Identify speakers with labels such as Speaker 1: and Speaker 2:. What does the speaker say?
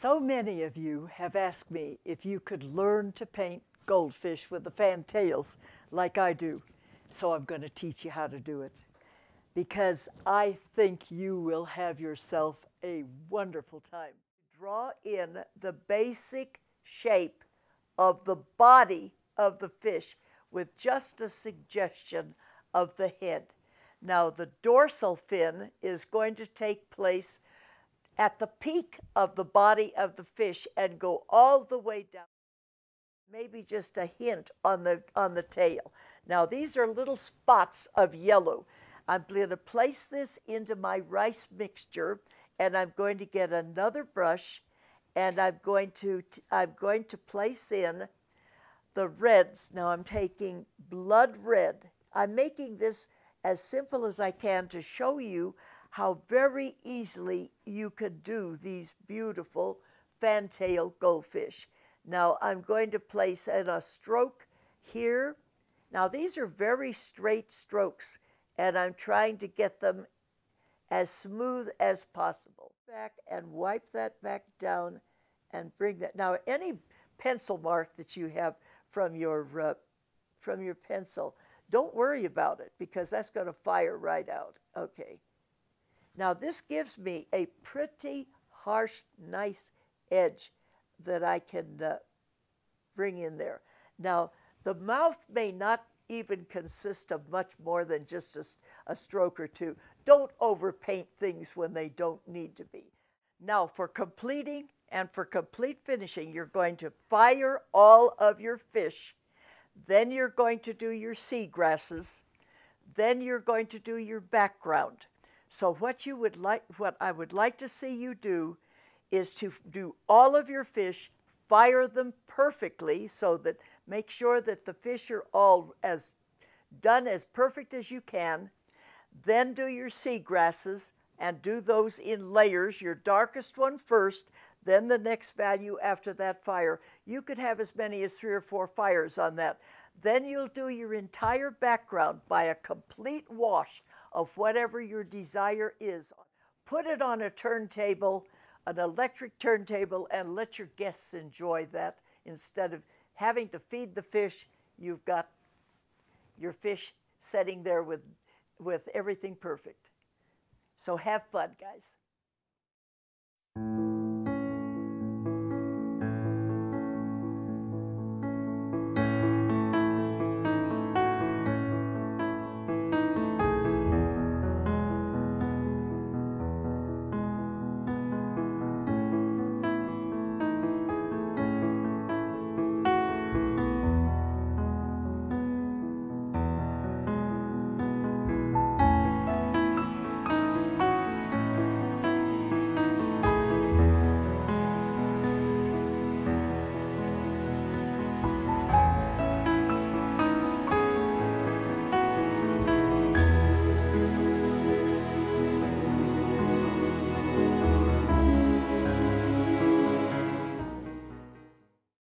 Speaker 1: So many of you have asked me if you could learn to paint goldfish with the fantails like I do. So I'm going to teach you how to do it because I think you will have yourself a wonderful time. Draw in the basic shape of the body of the fish with just a suggestion of the head. Now, the dorsal fin is going to take place at the peak of the body of the fish and go all the way down. Maybe just a hint on the, on the tail. Now, these are little spots of yellow. I'm going to place this into my rice mixture and I'm going to get another brush and I'm going to, I'm going to place in the reds. Now I'm taking blood red. I'm making this as simple as I can to show you how very easily you could do these beautiful fantail goldfish. Now I'm going to place in a stroke here. Now these are very straight strokes and I'm trying to get them as smooth as possible. Back and wipe that back down and bring that. Now any pencil mark that you have from your, uh, from your pencil, don't worry about it because that's going to fire right out. Okay. Now this gives me a pretty harsh, nice edge that I can uh, bring in there. Now the mouth may not even consist of much more than just a, a stroke or two. Don't overpaint things when they don't need to be. Now for completing and for complete finishing, you're going to fire all of your fish then you're going to do your sea grasses. Then you're going to do your background. So what you would like, what I would like to see you do is to do all of your fish, fire them perfectly so that make sure that the fish are all as done as perfect as you can. Then do your seagrasses and do those in layers, your darkest one first, then the next value after that fire. You could have as many as three or four fires on that. Then you'll do your entire background by a complete wash of whatever your desire is. Put it on a turntable, an electric turntable, and let your guests enjoy that instead of having to feed the fish. You've got your fish sitting there with, with everything perfect. So have fun, guys.